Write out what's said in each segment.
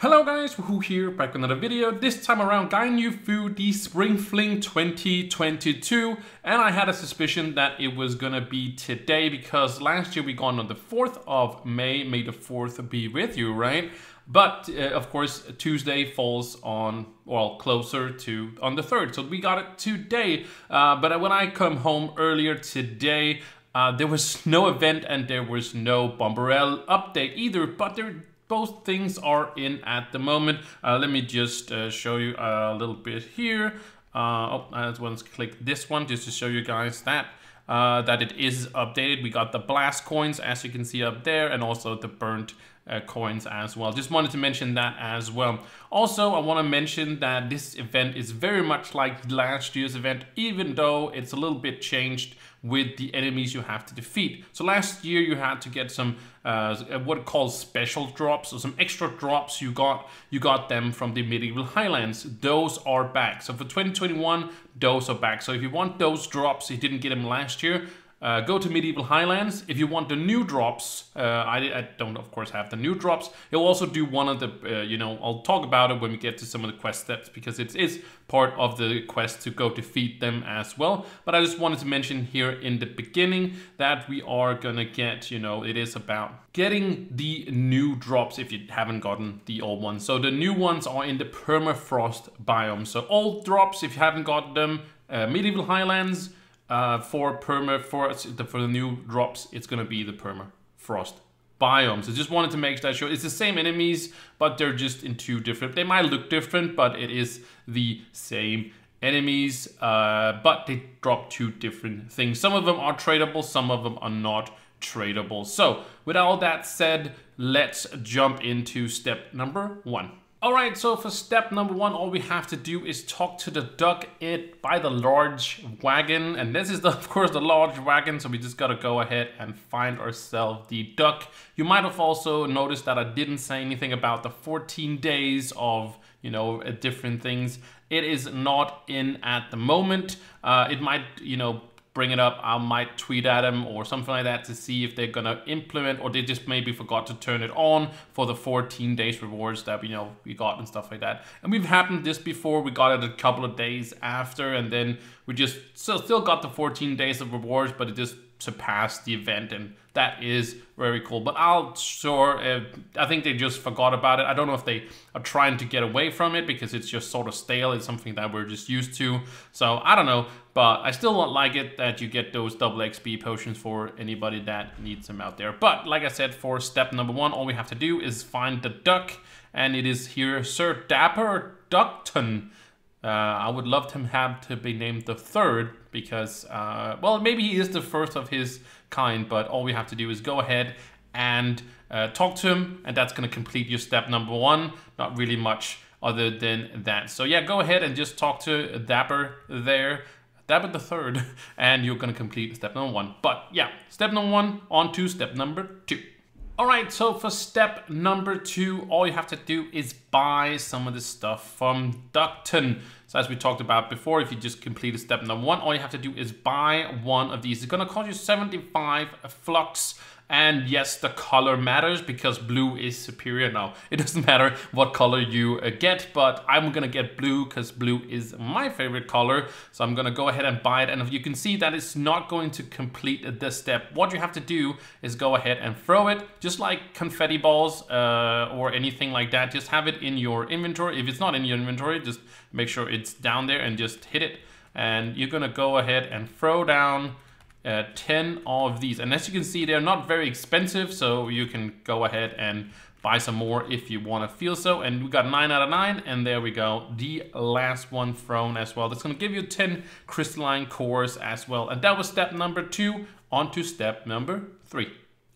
Hello guys, Wahoo here, back with another video. This time around, Gainu Fu the Spring Fling 2022. And I had a suspicion that it was gonna be today because last year we got on the 4th of May. May the 4th be with you, right? But uh, of course, Tuesday falls on, well, closer to on the 3rd. So we got it today. Uh, but when I come home earlier today, uh, there was no event and there was no Bomber Royale update either, but there both things are in at the moment. Uh, let me just uh, show you a little bit here. Uh, oh, I just want to click this one just to show you guys that. Uh, that it is updated. We got the blast coins as you can see up there and also the burnt uh, coins as well. Just wanted to mention that as well. Also, I want to mention that this event is very much like last year's event, even though it's a little bit changed with the enemies you have to defeat. So last year you had to get some uh, what it calls special drops, or some extra drops you got. You got them from the medieval highlands. Those are back. So for 2021, those are back. So if you want those drops, you didn't get them last year, uh, go to Medieval Highlands. If you want the new drops, uh, I, I, don't, of course, have the new drops. You'll also do one of the, uh, you know, I'll talk about it when we get to some of the quest steps because it is part of the quest to go defeat them as well. But I just wanted to mention here in the beginning that we are gonna get, you know, it is about getting the new drops if you haven't gotten the old ones. So the new ones are in the permafrost biome. So old drops, if you haven't got them, uh, Medieval Highlands, uh, for perma for the, for the new drops, it's gonna be the perma frost biomes. I just wanted to make that sure. It's the same enemies, but they're just in two different. They might look different, but it is the same enemies, uh, but they drop two different things. Some of them are tradable, some of them are not tradable. So with all that said, let's jump into step number one. All right, so for step number one, all we have to do is talk to the duck it by the large wagon. And this is, the, of course, the large wagon. So we just got to go ahead and find ourselves the duck. You might have also noticed that I didn't say anything about the 14 days of, you know, uh, different things. It is not in at the moment. Uh, it might, you know, bring it up, I might tweet at them or something like that to see if they're gonna implement or they just maybe forgot to turn it on for the 14 days rewards that we you know we got and stuff like that. And we've happened this before, we got it a couple of days after and then we just still got the 14 days of rewards, but it just surpassed the event and that is very cool. But i'll sure uh, i think they just forgot about it. I don't know if they are trying to get away from it because it's just sort of stale. It's something that we're just used to. So i don't know. But i still don't like it that you get those double xp potions for anybody that needs them out there. But like i said for step number one all we have to do is find the duck. And it is here sir dapper duckton uh, I would love to have to be named the third because, uh, well, maybe he is the first of his kind, but all we have to do is go ahead and uh, talk to him, and that's going to complete your step number one. Not really much other than that. So yeah, go ahead and just talk to Dapper there. Dapper the third, and you're going to complete step number one. But yeah, step number one, on to step number two. All right, so for step number two, all you have to do is buy some of the stuff from Duckton. So as we talked about before, if you just completed step number one, all you have to do is buy one of these. It's gonna cost you 75 flux and yes, the color matters because blue is superior. Now, it doesn't matter what color you uh, get, but I'm gonna get blue because blue is my favorite color. So I'm gonna go ahead and buy it. And if you can see that it's not going to complete this step, what you have to do is go ahead and throw it, just like confetti balls uh, or anything like that. Just have it in your inventory. If it's not in your inventory, just make sure it's down there and just hit it. And you're gonna go ahead and throw down uh, 10 of these. And as you can see, they're not very expensive, so you can go ahead and buy some more if you want to feel so. And we got 9 out of 9, and there we go. The last one thrown as well. That's going to give you 10 crystalline cores as well. And that was step number 2. On to step number 3.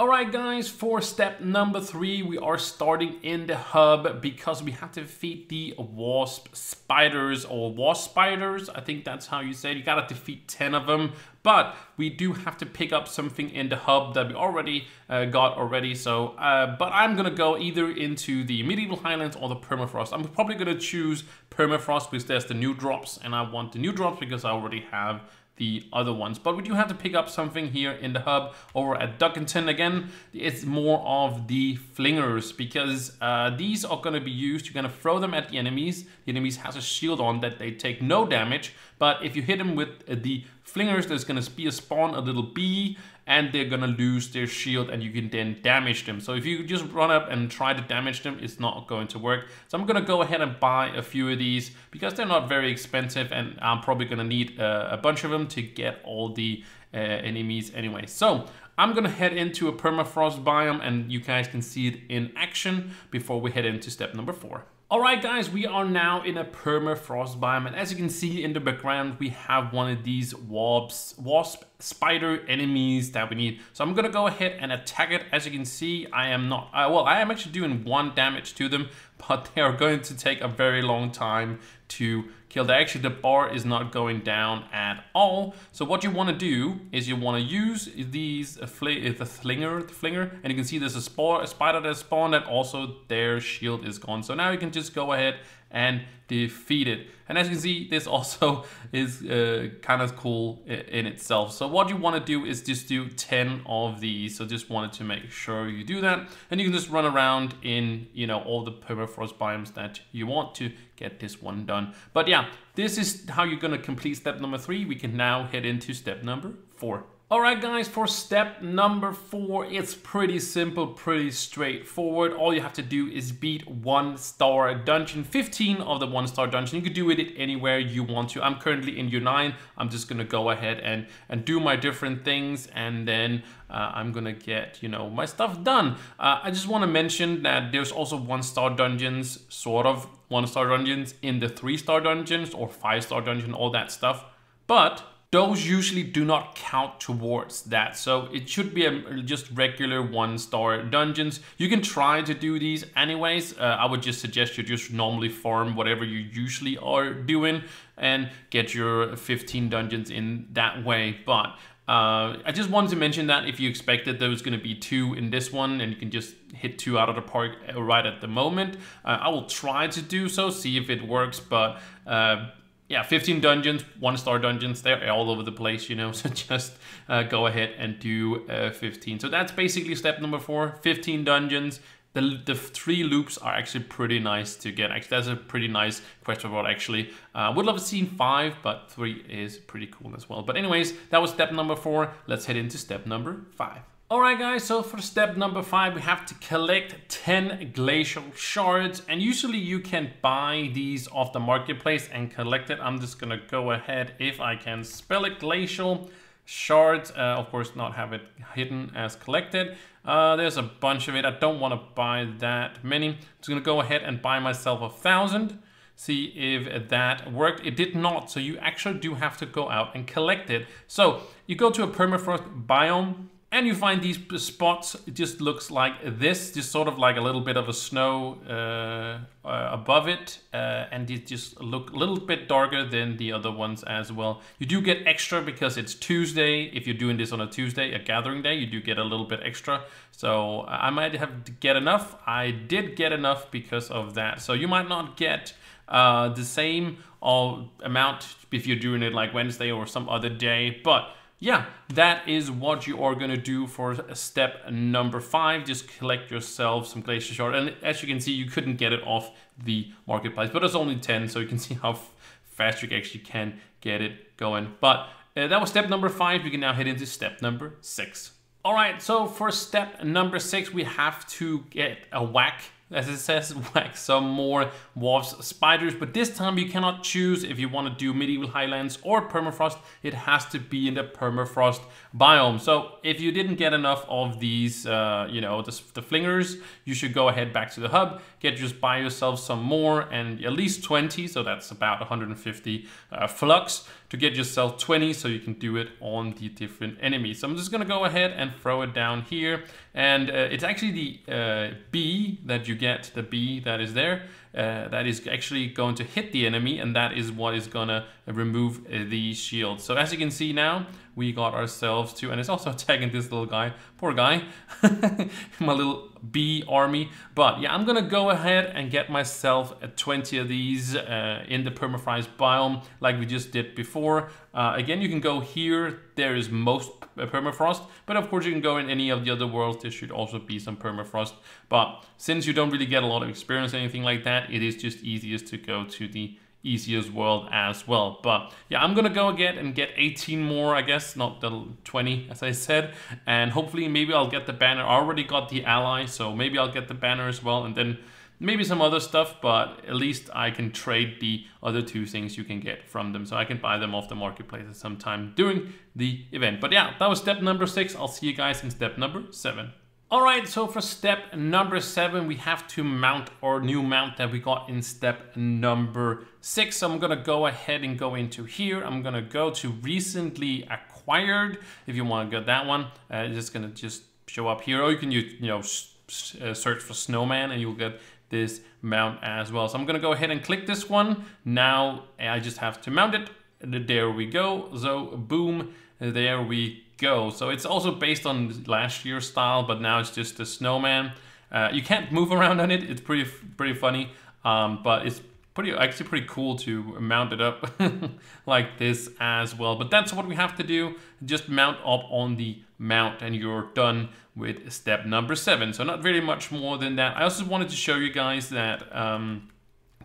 Alright guys, for step number three, we are starting in the hub because we have to defeat the wasp spiders or wasp spiders. I think that's how you say it. You gotta defeat 10 of them, but we do have to pick up something in the hub that we already uh, got already. So, uh, but I'm gonna go either into the medieval highlands or the permafrost. I'm probably gonna choose permafrost because there's the new drops and I want the new drops because I already have the other ones. But we do have to pick up something here in the hub over at Duckington. Again, it's more of the flingers because uh, these are going to be used. You're going to throw them at the enemies. The enemies has a shield on that they take no damage. But if you hit them with the flingers, there's going to be a spawn, a little bee, and they're gonna lose their shield and you can then damage them. So if you just run up and try to damage them, it's not going to work. So I'm gonna go ahead and buy a few of these because they're not very expensive and I'm probably gonna need a, a bunch of them to get all the uh, enemies anyway. So I'm gonna head into a permafrost biome and you guys can see it in action before we head into step number four. Alright guys, we are now in a permafrost biome and as you can see in the background we have one of these wasps, wasp spider enemies that we need. So I'm gonna go ahead and attack it. As you can see, I am not, uh, well I am actually doing one damage to them, but they are going to take a very long time to kill. Actually, the bar is not going down at all. So what you want to do is you want to use these uh, fl uh, the flinger, the flinger, and you can see there's a, spore, a spider that spawned and also their shield is gone. So now you can just go ahead and defeated. And as you can see, this also is uh, kind of cool in itself. So what you want to do is just do 10 of these. So just wanted to make sure you do that. And you can just run around in, you know, all the permafrost biomes that you want to get this one done. But yeah, this is how you're going to complete step number three. We can now head into step number four. Alright guys, for step number four, it's pretty simple, pretty straightforward. All you have to do is beat one star dungeon, 15 of the one star dungeon. You could do it anywhere you want to. I'm currently in U9. I'm just gonna go ahead and, and do my different things and then uh, I'm gonna get, you know, my stuff done. Uh, I just wanna mention that there's also one star dungeons, sort of one star dungeons in the three star dungeons or five star dungeon, all that stuff. But those usually do not count towards that. So it should be a, just regular one star dungeons. You can try to do these anyways. Uh, I would just suggest you just normally farm whatever you usually are doing and get your 15 dungeons in that way. But uh, I just wanted to mention that if you expected there was going to be two in this one and you can just hit two out of the park right at the moment, uh, I will try to do so, see if it works, but uh, yeah, 15 dungeons, one star dungeons, they're all over the place, you know, so just uh, go ahead and do uh, 15. So that's basically step number four, 15 dungeons. The, the three loops are actually pretty nice to get. Actually, that's a pretty nice quest reward, actually. Uh, would love to see five, but three is pretty cool as well. But anyways, that was step number four. Let's head into step number five. Alright guys, so for step number 5 we have to collect 10 glacial shards and usually you can buy these off the marketplace and collect it. I'm just gonna go ahead if I can spell it glacial shards, uh, of course not have it hidden as collected. Uh, there's a bunch of it, I don't want to buy that many. I'm just gonna go ahead and buy myself a thousand see if that worked. It did not, so you actually do have to go out and collect it. So you go to a permafrost biome, and you find these spots, it just looks like this, just sort of like a little bit of a snow uh, uh, above it. Uh, and it just look a little bit darker than the other ones as well. You do get extra because it's Tuesday. If you're doing this on a Tuesday, a gathering day, you do get a little bit extra. So I might have to get enough. I did get enough because of that. So you might not get uh, the same uh, amount if you're doing it like Wednesday or some other day, but yeah, that is what you are to do for step number five. Just collect yourself some glacier shard. And as you can see, you couldn't get it off the marketplace, but it's only 10, so you can see how fast you actually can get it going. But uh, that was step number five. We can now head into step number six. All right, so for step number six, we have to get a whack as it says, whack some more wasp spiders, but this time you cannot choose if you want to do medieval highlands or permafrost. It has to be in the permafrost biome. So if you didn't get enough of these, uh, you know, the, the, flingers, you should go ahead back to the hub, get just buy yourself some more and at least 20, so that's about 150 uh, flux to get yourself 20 so you can do it on the different enemies. So I'm just gonna go ahead and throw it down here. And uh, it's actually the uh, bee that you get, the B that is there, uh, that is actually going to hit the enemy and that is what is gonna remove uh, the shield. So as you can see now, we got ourselves to, and it's also attacking this little guy. Poor guy. My little bee army. But yeah, I'm gonna go ahead and get myself 20 of these uh, in the permafrost biome like we just did before. Uh, again, you can go here. There is most permafrost, but of course you can go in any of the other worlds. There should also be some permafrost. But since you don't really get a lot of experience or anything like that, it is just easiest to go to the easiest world as well. But yeah, I'm gonna go again and get 18 more, I guess, not the 20 as I said. And hopefully maybe I'll get the banner. I already got the ally, so maybe I'll get the banner as well. And then maybe some other stuff, but at least I can trade the other two things you can get from them. So I can buy them off the marketplace at some time during the event. But yeah, that was step number six. I'll see you guys in step number seven. All right, so for step number seven, we have to mount our new mount that we got in step number six. So I'm gonna go ahead and go into here. I'm gonna go to recently acquired. If you wanna get that one, uh, it's just gonna just show up here. Or you can use, you know, uh, search for snowman and you'll get this mount as well. So I'm gonna go ahead and click this one. Now I just have to mount it. There we go. So boom, there we go. So it's also based on last year's style, but now it's just a snowman. Uh, you can't move around on it. It's pretty pretty funny, um, but it's pretty actually pretty cool to mount it up like this as well. But that's what we have to do. Just mount up on the mount and you're done with step number seven. So not very much more than that. I also wanted to show you guys that um,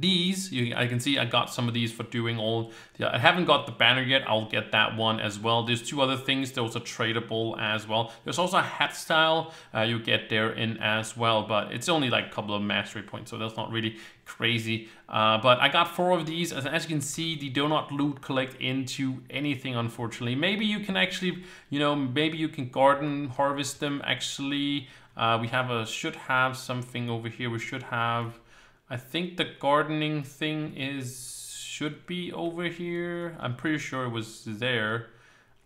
these, you, I can see I got some of these for doing all, I haven't got the banner yet, I'll get that one as well. There's two other things, those are tradable as well. There's also a hat style uh, you get there in as well, but it's only like a couple of mastery points, so that's not really crazy. Uh, but I got four of these, as, as you can see, the do not loot collect into anything, unfortunately. Maybe you can actually, you know, maybe you can garden, harvest them, actually. Uh, we have a, should have something over here, we should have, I think the gardening thing is should be over here. I'm pretty sure it was there.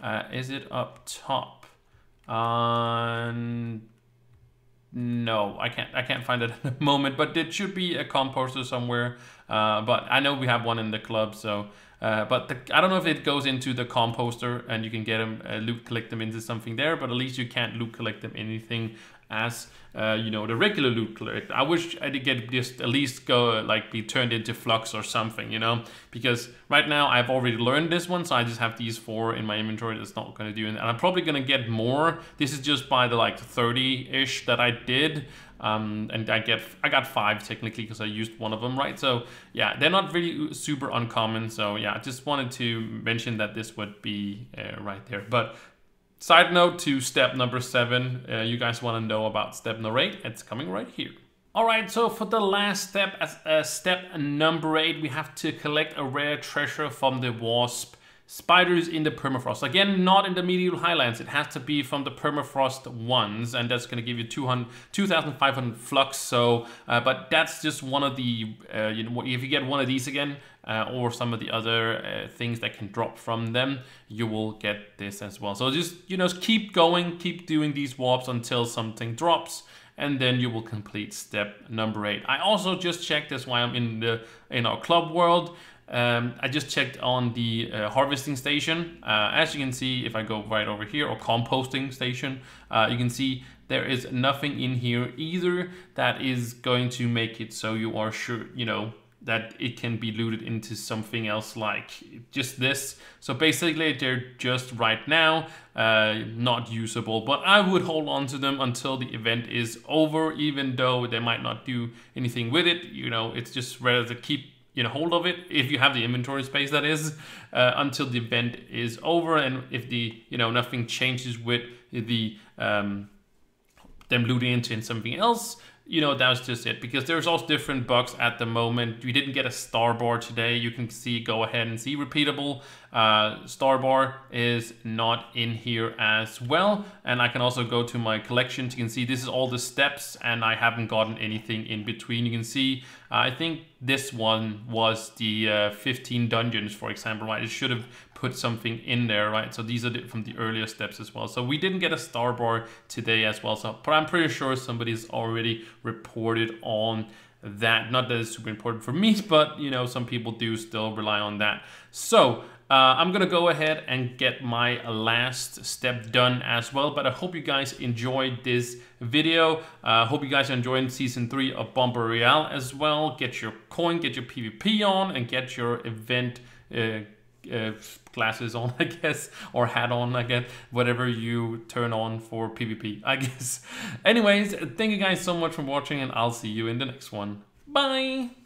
Uh, is it up top? Uh, no, I can't. I can't find it at the moment. But it should be a composter somewhere. Uh, but I know we have one in the club. So, uh, but the, I don't know if it goes into the composter and you can get them uh, loot collect them into something there. But at least you can't loot collect them anything as uh, you know the regular loot collect. I wish I did get just at least go like be turned into flux or something, you know, because right now I've already learned this one, so I just have these four in my inventory. That's not to do, and I'm probably to get more. This is just by the like 30 ish that I did. Um, and I get I got five technically because I used one of them, right? So yeah, they're not really super uncommon. So yeah, I just wanted to mention that this would be uh, right there. But Side note to step number seven, uh, you guys want to know about step number eight, it's coming right here. Alright, so for the last step, as uh, step number eight, we have to collect a rare treasure from the wasp spiders in the permafrost. Again, not in the medieval highlands. It has to be from the permafrost ones, and that's going to give you 2,500 flux. So, uh, but that's just one of the, uh, you know, if you get one of these again, uh, or some of the other uh, things that can drop from them, you will get this as well. So just, you know, keep going, keep doing these warps until something drops and then you will complete step number eight. I also just checked, that's why I'm in the in our club world. Um, I just checked on the uh, harvesting station. Uh, as you can see, if I go right over here, or composting station, uh, you can see there is nothing in here either that is going to make it so you are sure, you know, that it can be looted into something else like just this. So basically they're just right now uh, not usable, but I would hold on to them until the event is over, even though they might not do anything with it. You know, it's just rather to keep you know hold of it if you have the inventory space that is uh, until the event is over. And if the you know nothing changes with the um, them looting into something else you know, that was just it. Because there's also different bugs at the moment. We didn't get a star bar today. You can see, go ahead and see repeatable. Uh, star bar is not in here as well. And I can also go to my collections. You can see this is all the steps and I haven't gotten anything in between. You can see, uh, I think this one was the uh, 15 dungeons, for example, right? It should have put something in there, right? So these are the, from the earlier steps as well. So we didn't get a star bar today as well. So, but I'm pretty sure somebody's already reported on that. Not that it's super important for me, but you know, some people do still rely on that. So uh, I'm gonna go ahead and get my last step done as well. But I hope you guys enjoyed this video. I uh, hope you guys are enjoying season three of Bomber Royale as well. Get your coin, get your PvP on, and get your event uh, uh, glasses on, I guess, or hat on, I guess, whatever you turn on for PvP, I guess. Anyways, thank you guys so much for watching, and I'll see you in the next one. Bye!